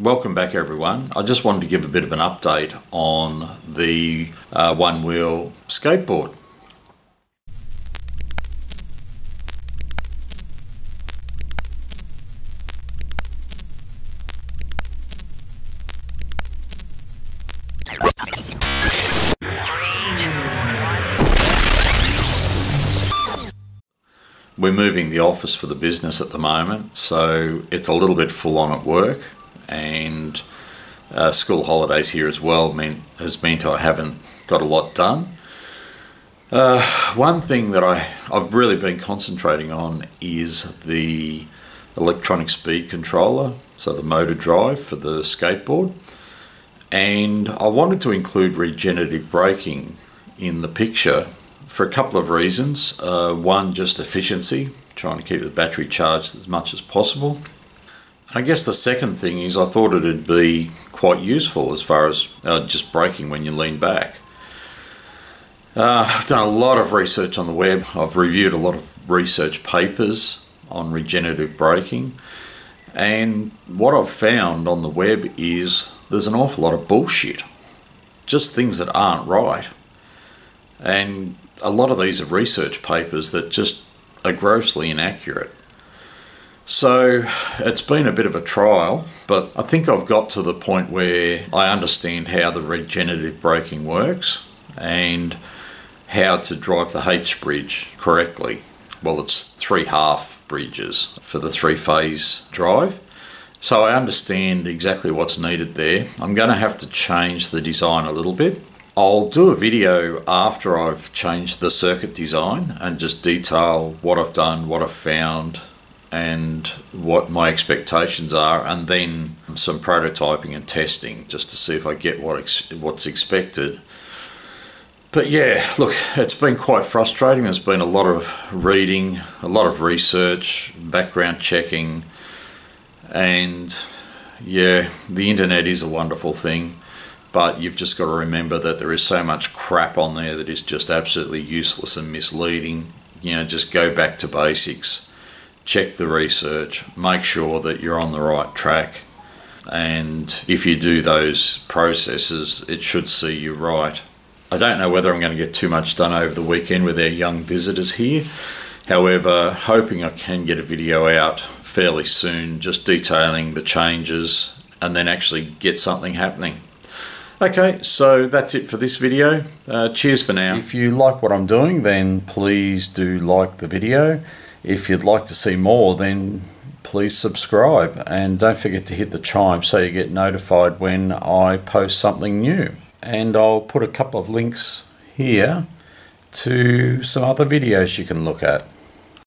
Welcome back everyone. I just wanted to give a bit of an update on the uh, one wheel skateboard. We're moving the office for the business at the moment, so it's a little bit full on at work and uh, school holidays here as well mean, has meant I haven't got a lot done. Uh, one thing that I, I've really been concentrating on is the electronic speed controller, so the motor drive for the skateboard. And I wanted to include regenerative braking in the picture for a couple of reasons. Uh, one, just efficiency, trying to keep the battery charged as much as possible. I guess the second thing is I thought it'd be quite useful as far as uh, just braking when you lean back. Uh, I've done a lot of research on the web. I've reviewed a lot of research papers on regenerative braking. And what I've found on the web is there's an awful lot of bullshit. Just things that aren't right. And a lot of these are research papers that just are grossly inaccurate. So it's been a bit of a trial, but I think I've got to the point where I understand how the regenerative braking works and how to drive the H bridge correctly. Well, it's three half bridges for the three phase drive. So I understand exactly what's needed there. I'm going to have to change the design a little bit. I'll do a video after I've changed the circuit design and just detail what I've done, what I've found, and what my expectations are, and then some prototyping and testing just to see if I get what ex- what's expected. But yeah, look, it's been quite frustrating. There's been a lot of reading, a lot of research, background checking, and yeah, the internet is a wonderful thing, but you've just got to remember that there is so much crap on there that is just absolutely useless and misleading. You know, just go back to basics check the research, make sure that you're on the right track. And if you do those processes, it should see you right. I don't know whether I'm going to get too much done over the weekend with our young visitors here. However, hoping I can get a video out fairly soon, just detailing the changes and then actually get something happening. Okay, so that's it for this video. Uh, cheers for now. If you like what I'm doing, then please do like the video. If you'd like to see more, then please subscribe and don't forget to hit the chime so you get notified when I post something new. And I'll put a couple of links here to some other videos you can look at.